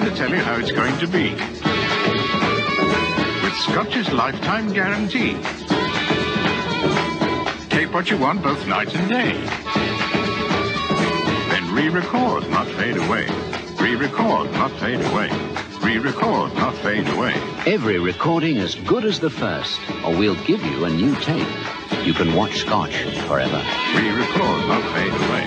going to tell you how it's going to be. With Scotch's lifetime guarantee. Take what you want both night and day. Then re-record, not fade away. Re-record, not fade away. Re-record, not fade away. Every recording as good as the first, or we'll give you a new tape. You can watch Scotch forever. Re-record, not fade away.